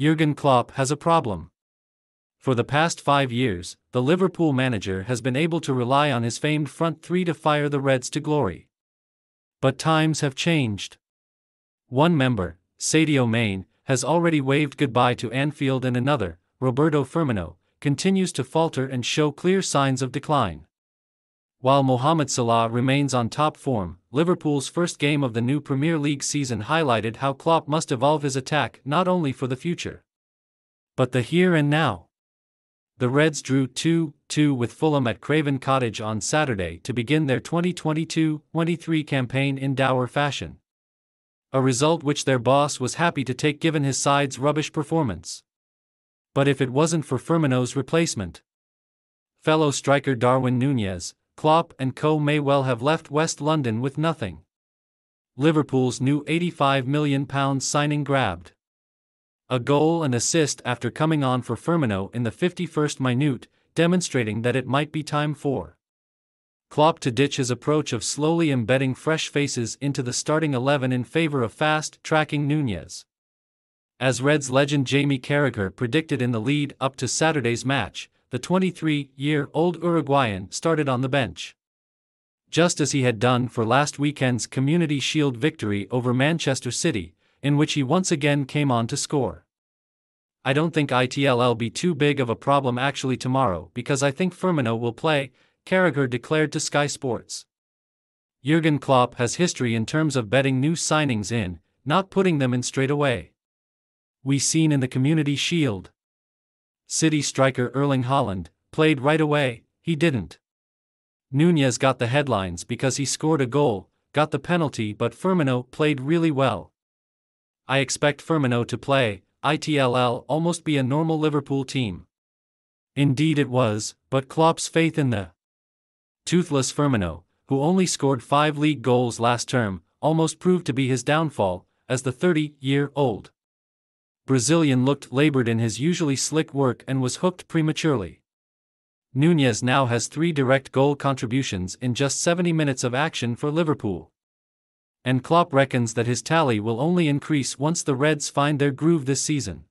Jurgen Klopp has a problem. For the past five years, the Liverpool manager has been able to rely on his famed front three to fire the Reds to glory. But times have changed. One member, Sadio Mane, has already waved goodbye to Anfield and another, Roberto Firmino, continues to falter and show clear signs of decline. While Mohamed Salah remains on top form, Liverpool's first game of the new Premier League season highlighted how Klopp must evolve his attack not only for the future, but the here and now. The Reds drew 2 2 with Fulham at Craven Cottage on Saturday to begin their 2022 23 campaign in dour fashion. A result which their boss was happy to take given his side's rubbish performance. But if it wasn't for Firmino's replacement, fellow striker Darwin Nunez, Klopp and co may well have left West London with nothing. Liverpool's new £85 million signing grabbed a goal and assist after coming on for Firmino in the 51st minute, demonstrating that it might be time for Klopp to ditch his approach of slowly embedding fresh faces into the starting 11 in favor of fast-tracking Nunez. As Reds legend Jamie Carragher predicted in the lead up to Saturday's match, the 23 year old Uruguayan started on the bench. Just as he had done for last weekend's Community Shield victory over Manchester City, in which he once again came on to score. I don't think ITLL be too big of a problem actually tomorrow because I think Firmino will play, Carragher declared to Sky Sports. Jurgen Klopp has history in terms of betting new signings in, not putting them in straight away. We seen in the Community Shield. City striker Erling Haaland, played right away, he didn't. Nunez got the headlines because he scored a goal, got the penalty but Firmino played really well. I expect Firmino to play, ITLL almost be a normal Liverpool team. Indeed it was, but Klopp's faith in the toothless Firmino, who only scored five league goals last term, almost proved to be his downfall, as the 30-year-old Brazilian looked labored in his usually slick work and was hooked prematurely. Nunez now has three direct goal contributions in just 70 minutes of action for Liverpool. And Klopp reckons that his tally will only increase once the Reds find their groove this season.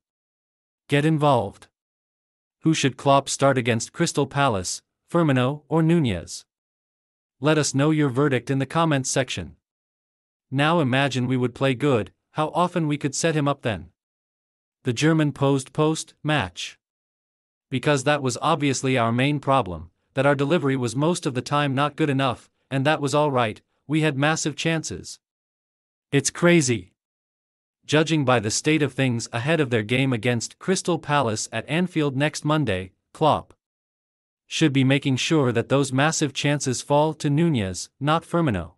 Get involved. Who should Klopp start against Crystal Palace, Firmino or Nunez? Let us know your verdict in the comments section. Now imagine we would play good, how often we could set him up then the German posed post match. Because that was obviously our main problem, that our delivery was most of the time not good enough, and that was alright, we had massive chances. It's crazy. Judging by the state of things ahead of their game against Crystal Palace at Anfield next Monday, Klopp should be making sure that those massive chances fall to Nunez, not Firmino.